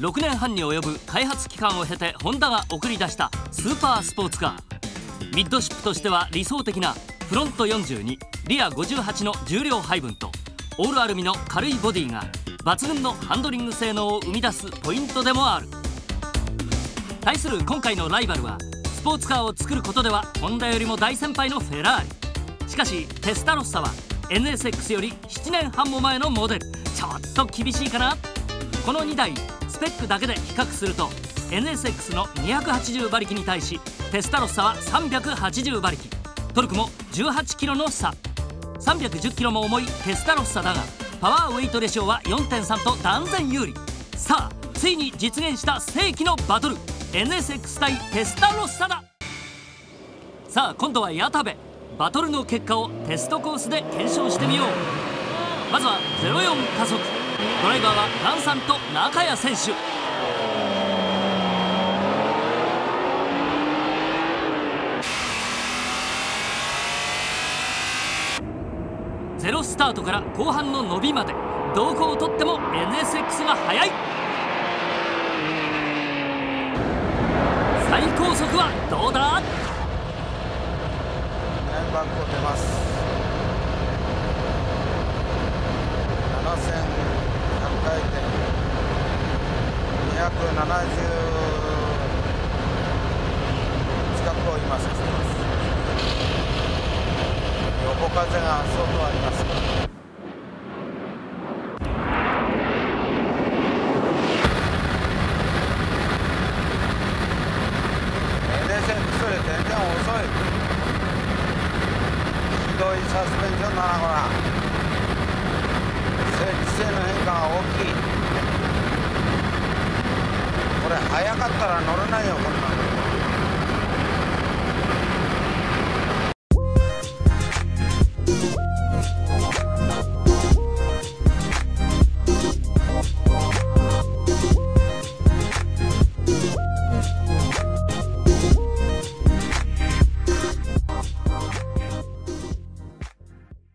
6年半に及ぶ開発期間を経てホンダが送り出したスーパースポーツカー。ミッドシップとしては理想的なフロント42リア58の重量配分とオールアルミの軽いボディが抜群のハンドリング性能を生み出すポイントでもある。対する今回のライバルはスポーツカーを作ることではホンダよりも大先輩のフェラーリ。しかしテスタロッサは NSX より7年半も前のモデル。ちょっと厳しいかな？この2台ペックだけで比較すると NSX の280馬力に対しテスタロッサは380馬力。トルクも 18kg の差。310kg も重いテスタロッサだがパワーウェイトレシオは4.3と断然有利。さあついに実現した世紀のバトル。NSX 対テスタロッサだ。さあ今度は矢田部。バトルの結果をテストコースで検証してみよう。まずは04加速。ドライバーはランさんと中谷選手。ゼロスタートから後半の伸びまでどこをとっても NSX が速い。最高速はどうだ？出ます。近くを今させてます横風が相当あります全然遅いどいサスペンションだなこれ姿勢の変化が大きいこれ早かったら乗れないよこんなの。